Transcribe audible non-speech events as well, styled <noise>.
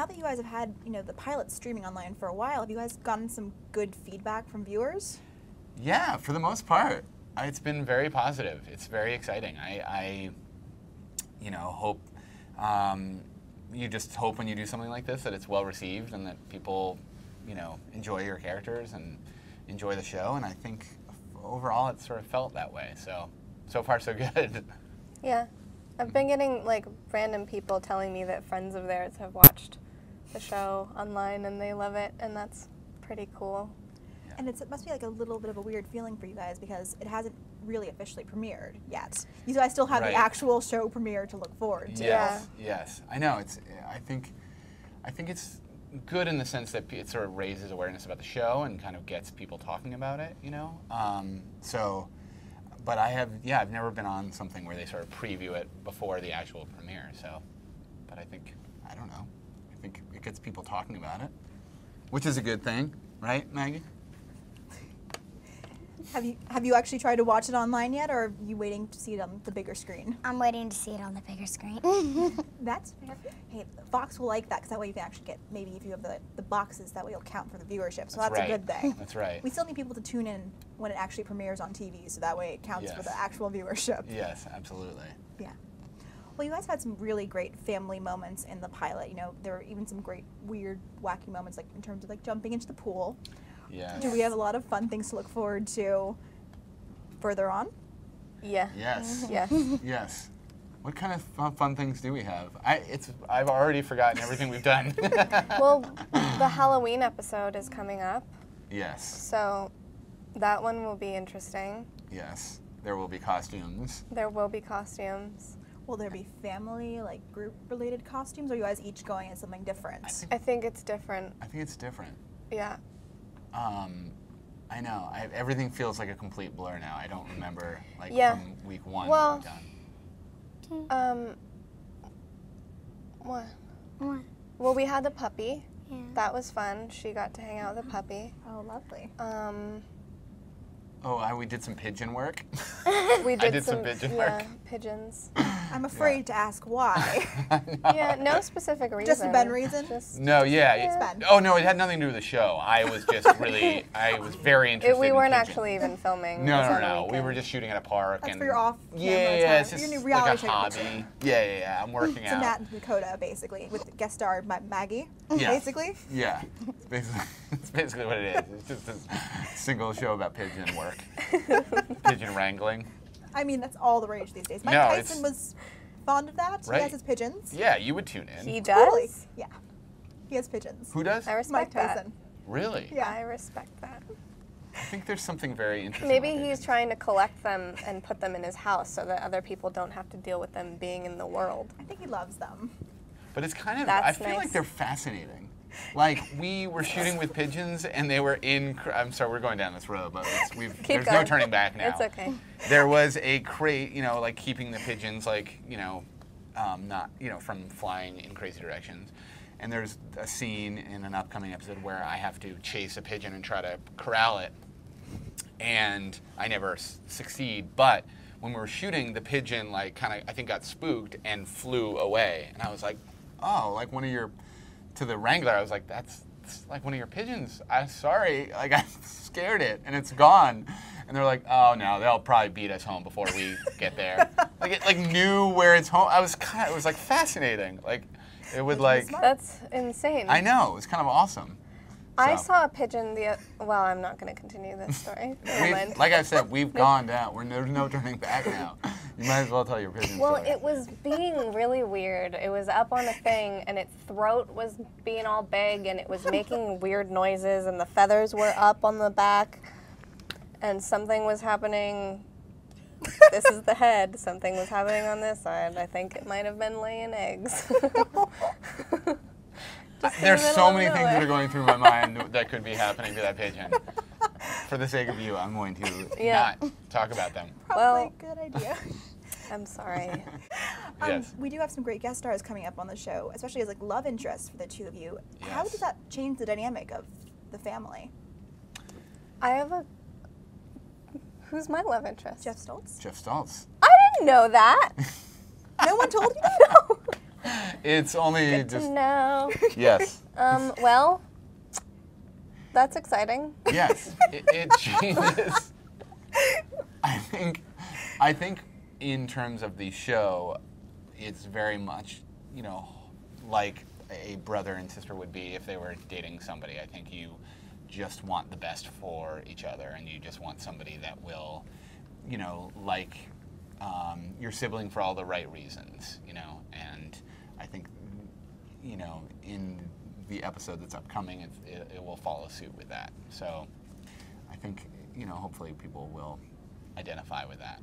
now that you guys have had, you know, the pilot streaming online for a while, have you guys gotten some good feedback from viewers? Yeah, for the most part, I- it's been very positive. It's very exciting. I, I you know, hope um, you just hope when you do something like this that it's well received and that people, you know, enjoy your characters and enjoy the show. And I think overall, it sort of felt that way. So, so far, so good. <laughs> Yeah. I've been getting like random people telling me that friends of theirs have watched the show online and they love it, and that's pretty cool. And it's, it must be like a little bit of a weird feeling for you guys because it hasn't really officially premiered yet. You guys still have Right. the actual show premiere to look forward to. Yes, yes. I know. It's. I think. I think it's good in the sense that it sort of raises awareness about the show and kind of gets people talking about it. You know. Um, so, but I have. Yeah, I've never been on something where they sort of preview it before the actual premiere. So, but I think I don't know. I think it gets people talking about it, which is a good thing, right, Maggie? Have you have you actually tried to watch it online yet, or are you waiting to see it on the bigger screen? I'm waiting to see it on the bigger screen. <laughs> <laughs> That's fair. Hey, Fox will like that because that way you can actually get maybe if you have the, the boxes, that way it'll count for the viewership. So that's, right. a good thing. <laughs> That's right. We still need people to tune in when it actually premieres on TV, so that way it counts for the actual viewership. Yes, absolutely. Yeah. Well, you guys had some really great family moments in the pilot. You know, there were even some great, weird, wacky moments, like in terms of like jumping into the pool. Yeah. Do we have a lot of fun things to look forward to further on? Yeah. Yes. Mm-hmm. Yeah. <laughs> Yes. What kind of fun, fun things do we have? I it's I've already forgotten everything we've done. <laughs> well, the Halloween episode is coming up, yes, so that one will be interesting. yes. There will be costumes. There will be costumes. Will there be family, like group related costumes, or are you guys each going as something different? I think it's different. I think it's different. Yeah. Um, I know. I, everything feels like a complete blur now. I don't remember like Yeah. from week one. Well- done. Um. What? What? Well, we had the puppy. Yeah. That was fun. She got to hang out with the puppy. oh, lovely. Um, Oh, I, we did some pigeon work. <laughs> we did, did some pigeon yeah, work. pigeons. <laughs> <laughs> I'm afraid to ask why. <laughs> yeah, no specific reason. Just a Ben reason? Just No, yeah. It's Ben. Oh no, it had nothing to do with the show. I was just <laughs> really, I was very interested. it, we weren't pigeons. actually even filming. No, no, no. We were just shooting at a park. That's and for your off Yeah, camera yeah, time. it's Your just new like reality a hobby. picture. Yeah, yeah, yeah. I'm working It's a out. Nat and Dakota, basically, with guest star Ma- Maggie, Yeah. basically. Yeah, it's basically, it's basically what it is. It's just a single show about pigeon work, pigeon wrangling. I mean, that's all the rage these days. Mike No, Tyson was fond of that. He has his pigeons. Yeah, you would tune in. He Totally. does. Yeah. He has pigeons. Who does? I Mike respect that. Tyson. Really? Yeah. I respect that. I think there's something very interesting. Maybe about he's pigeons. trying to collect them and put them in his house so that other people don't have to deal with them being in the world. I think he loves them. But it's kind of. I feel nice. like they're fascinating. Like we were shooting with pigeons, and they were in. I'm sorry, we're going down this road, but it's, we've, Keep there's no turning back now. It's okay. There was a crate, you know, like keeping the pigeons, like you know, um, not you know, from flying in crazy directions. And there's a scene in an upcoming episode where I have to chase a pigeon and try to corral it, and I never s- succeed. But when we were shooting, the pigeon like kind of I think got spooked and flew away, and I was like, oh, like one of your to the wrangler. I was like, that's, that's like one of your pigeons. I'm sorry, like <laughs> I scared it, and it's gone. And they're like, oh no, they'll probably beat us home before we get there. <laughs> like it like knew where it's home. I was kind of it was like fascinating. Like it would like. That's insane. I know it was kind of awesome. I So. saw a pigeon the. Well, I'm not going to continue this story. <laughs> Never We've- mind. like I said, we've gone down. We're there's no turning back now. You might as well tell your pigeon Well, story. it was being really weird. It was up on a thing, and its throat was being all big, and it was making <laughs> weird noises, and the feathers were up on the back, and something was happening. this is the head. Something was happening on this side. I think it might have been laying eggs. <laughs> Just the There's so of many things that are going through my mind that could be happening to that pigeon. For the sake of you, I'm going to Yeah. not talk about them. Probably Well- a good idea. <laughs> I'm sorry. <laughs> Um, Yes. We do have some great guest stars coming up on the show, especially as like love interests for the two of you. How does that change the dynamic of the family? I have a. Who's my love interest? Geoff Stults. Geoff Stults. I didn't know that. <laughs> No one told you that? <laughs> it's only Good just No. yes, Um, well, that's exciting. yes. It, it changes. I think, I think, in terms of the show, it's very much, you know, like a brother and sister would be if they were dating somebody. I think you just want the best for each other, and you just want somebody that will, you know, like um, your sibling for all the right reasons, you know. And I think, you know, in the episode that's upcoming, it, it, it will follow suit with that. So I think, you know, hopefully people will identify with that.